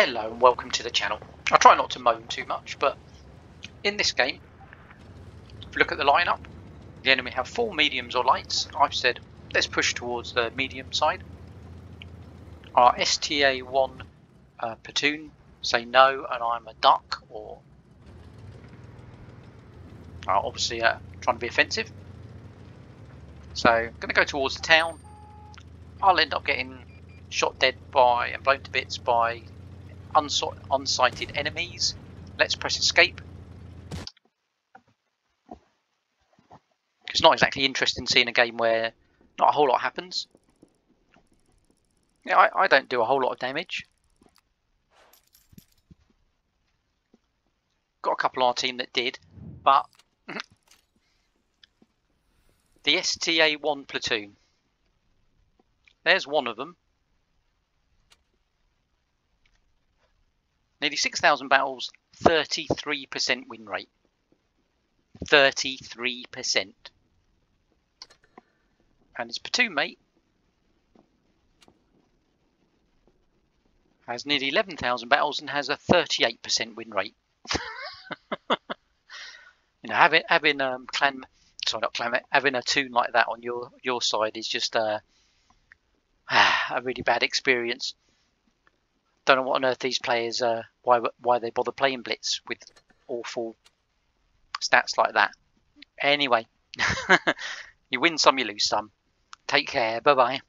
Hello and welcome to the channel. I try not to moan too much, but in this game, if you look at the lineup, the enemy have four mediums or lights. I've said let's push towards the medium side. Our STA-1 uh, platoon say no, and I'm a duck, or uh, obviously uh, trying to be offensive. So I'm going to go towards the town. I'll end up getting shot dead by and blown to bits by unsighted enemies. Let's press escape. It's not exactly interesting seeing a game where not a whole lot happens. Yeah, I, I don't do a whole lot of damage. Got a couple on our team that did, but the STA-1 platoon. There's one of them. Nearly 6,000 battles, 33% win rate. 33%. And his platoon mate has nearly 11,000 battles and has a 38% win rate. you know, having having um, clan, sorry, not clan, having a tune like that on your your side is just uh, a really bad experience don't know what on earth these players uh, why why they bother playing blitz with awful stats like that. Anyway, you win some, you lose some. Take care. Bye bye.